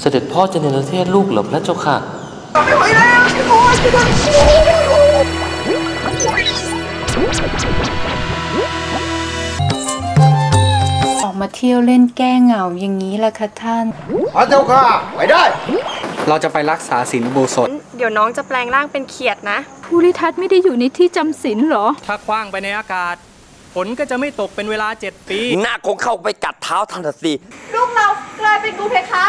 เสด็จพ่อจะเนรเทศลูกเหรอพระเจ้าค่ะออกมาเที่ยวเล่นแก้เหงาอย่างนี้ล่ะคะท่านพระเจ้าค่ะไปได้ เราจะไปรักษาศีลอุโบสถ เดี๋ยวน้องจะแปลงร่างเป็นเขียดนะ ภูริทัศน์ไม่ได้อยู่ในที่จำศีลเหรอ ถ้าคว้างไปในอากาศฝนก็จะไม่ตกเป็นเวลา 7 ปี หน้าคงเข้าไปกัดเท้าทันทีลูกเรากลายเป็นกูเพคะ